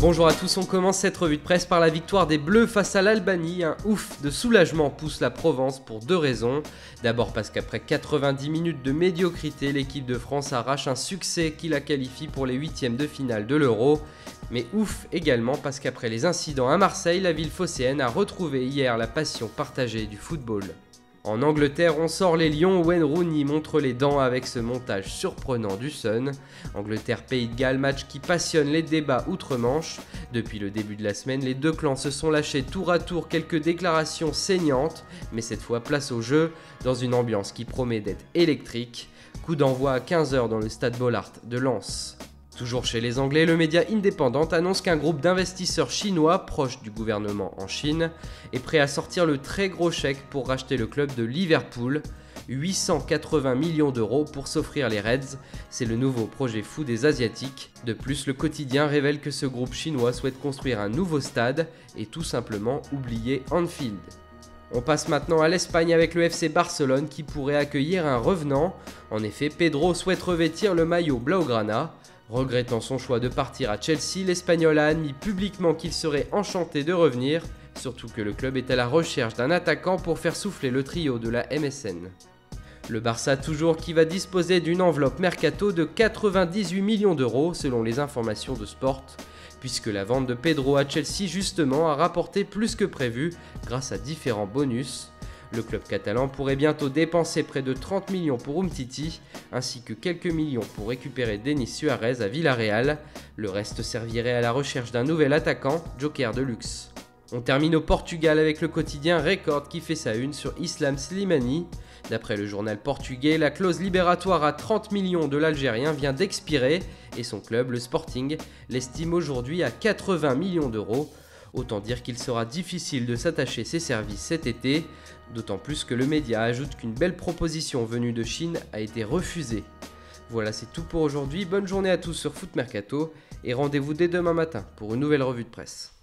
Bonjour à tous, on commence cette revue de presse par la victoire des Bleus face à l'Albanie. Un ouf de soulagement pousse la Provence pour deux raisons. D'abord parce qu'après 90 minutes de médiocrité, l'équipe de France arrache un succès qui la qualifie pour les huitièmes de finale de l'Euro. Mais ouf également parce qu'après les incidents à Marseille, la ville phocéenne a retrouvé hier la passion partagée du football. En Angleterre, on sort les lions, Wayne Rooney montre les dents avec ce montage surprenant du Sun. Angleterre-Pays de Galles, match qui passionne les débats outre-Manche. Depuis le début de la semaine, les deux clans se sont lâchés tour à tour quelques déclarations saignantes, mais cette fois place au jeu, dans une ambiance qui promet d'être électrique. Coup d'envoi à 15h dans le stade Bollard de Lens. Toujours chez les Anglais, le média indépendant annonce qu'un groupe d'investisseurs chinois proche du gouvernement en Chine est prêt à sortir le très gros chèque pour racheter le club de Liverpool. 880 millions d'euros pour s'offrir les Reds, c'est le nouveau projet fou des Asiatiques. De plus, le quotidien révèle que ce groupe chinois souhaite construire un nouveau stade et tout simplement oublier Anfield. On passe maintenant à l'Espagne avec le FC Barcelone qui pourrait accueillir un revenant. En effet, Pedro souhaite revêtir le maillot Blaugrana. Regrettant son choix de partir à Chelsea, l'Espagnol a admis publiquement qu'il serait enchanté de revenir, surtout que le club est à la recherche d'un attaquant pour faire souffler le trio de la MSN. Le Barça toujours qui va disposer d'une enveloppe mercato de 98 millions d'euros selon les informations de Sport, puisque la vente de Pedro à Chelsea justement a rapporté plus que prévu grâce à différents bonus. Le club catalan pourrait bientôt dépenser près de 30 millions pour Umtiti, ainsi que quelques millions pour récupérer Denis Suarez à Villarreal. Le reste servirait à la recherche d'un nouvel attaquant, Joker de luxe. On termine au Portugal avec le quotidien Record qui fait sa une sur Islam Slimani. D'après le journal portugais, la clause libératoire à 30 millions de l'Algérien vient d'expirer et son club, le Sporting, l'estime aujourd'hui à 80 millions d'euros. Autant dire qu'il sera difficile de s'attacher ses services cet été, d'autant plus que le média ajoute qu'une belle proposition venue de Chine a été refusée. Voilà, c'est tout pour aujourd'hui. Bonne journée à tous sur Foot Mercato et rendez-vous dès demain matin pour une nouvelle revue de presse.